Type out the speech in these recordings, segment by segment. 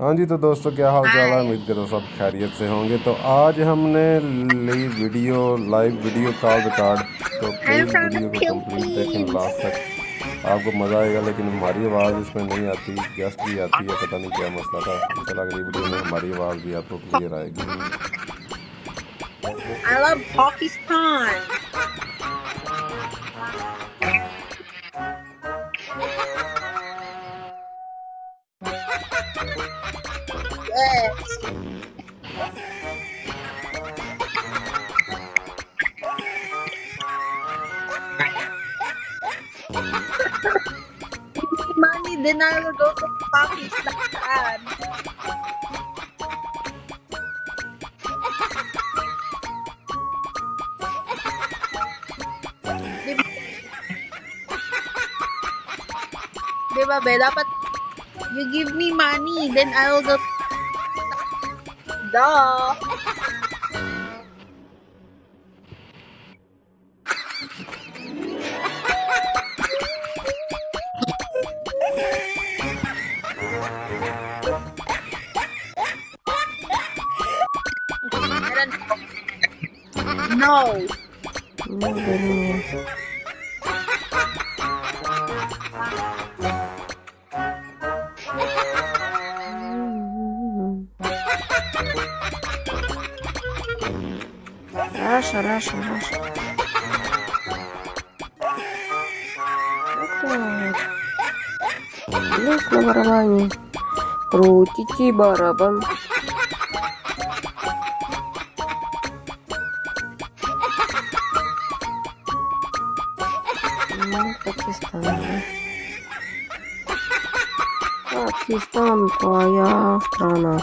हाँ जी तो दोस्तों क्या हाल चाल है उम्मीद करो सब खैरियत से होंगे। तो आज हमने ली video live video call record. तो प्लीज़ वीडियो को कंप्लीट देखें लास्ट तक। आपको मज़ा आएगा लेकिन हमारी आवाज़ इसमें नहीं आती गेस्ट भी आती है पता नहीं क्या मसला था। चला अगली वीडियो में हमारी आवाज़ भी आपको क्लियर आएगी। Yes. Money, then I will go to Pakistan. Diba, be? Dapat you give me money, then I will go. Duh. No. Раша, Раша, Раша. Плюс на барабане. Крутите барабан. Ну, Пакистан. да. Пакистан твоя страна.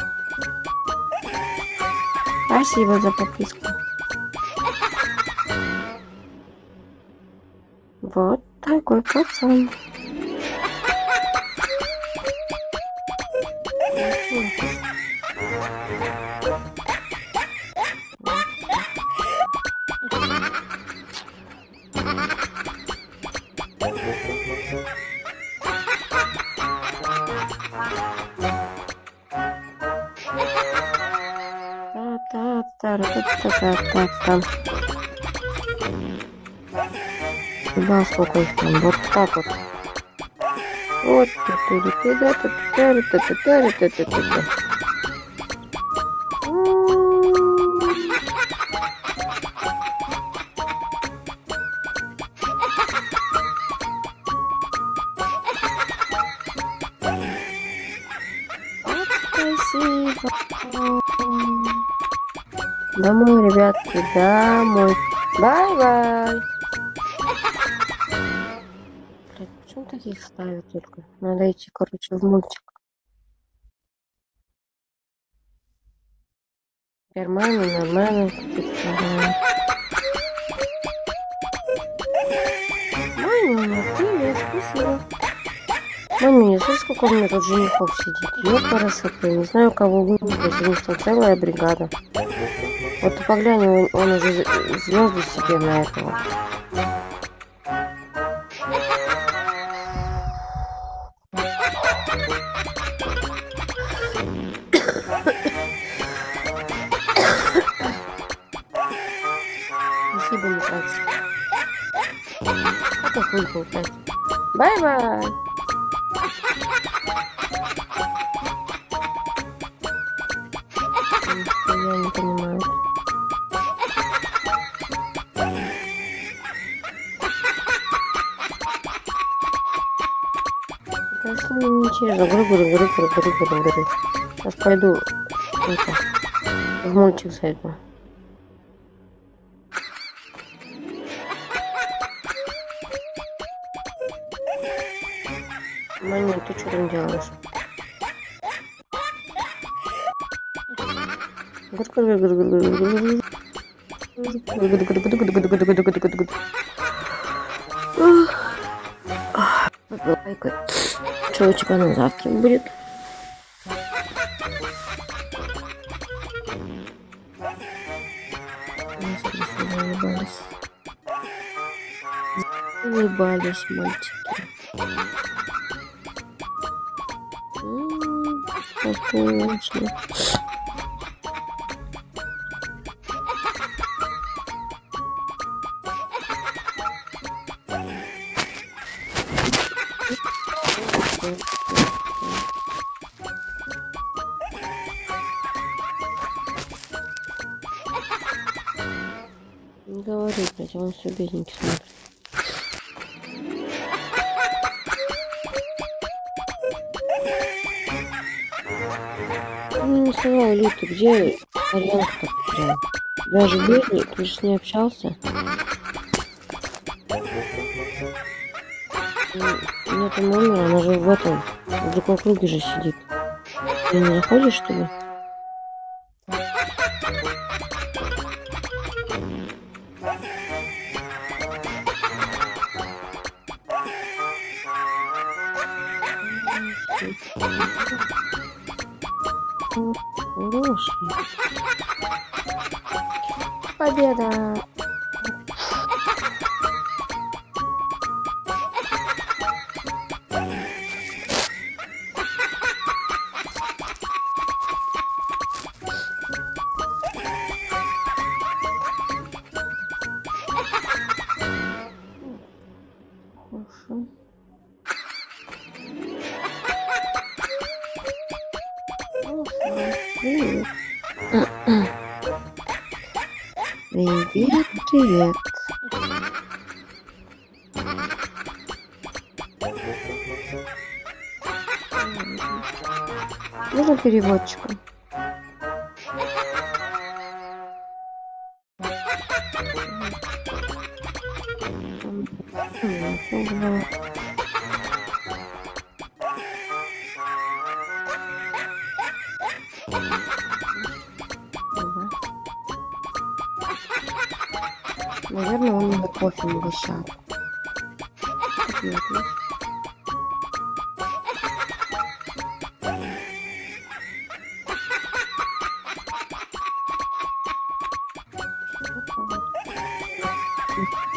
Спасибо за подписку. Вот такой пацан. Та-та-та-та-та-та-та. Да, сколько их там, вот так вот. Вот. М. Вот Спасибо. Домой, ребятки, домой. Bye-bye. Таких ставят только? Надо идти, короче, в мультик. Германия, нормально. Маня, привет, спасибо. Маня, слышь, сколько у меня тут женихов сидит? Ёпарасоты, не знаю, кого выбрать, у них целая бригада. Вот ты поглянь, он, он уже звезды себе на этого. Болтать. Bye-bye! Я не понимаю. Да с ними нечестно. Гры, гры, гры, гры, гры, гры, гры. Сейчас пойду это, в мультик зайду. Маня, ты что там делаешь? Что у тебя на завтра будет? Улыбались мальчики. Не говори, блядь, он все бедненький смотрит. Ну, не Ли, ты где Арианка потерял? Я же бедный, ты же с ней общался. М, Нету номера, она же в этом, в другом круге же сидит. Ты не находишь, что ли? Хороший. Победа! Привет. Привет, привет. Нужно переводчика. М, Наверное, он меня кофе угощал. Как мне ответить?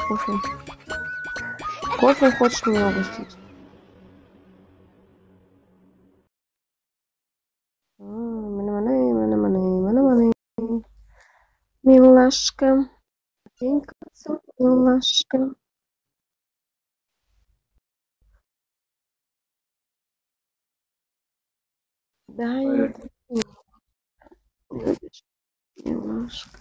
Кофе. Кофе хочешь меня угостить? Милашка. Денька, милашка. Да, любишь, милашка.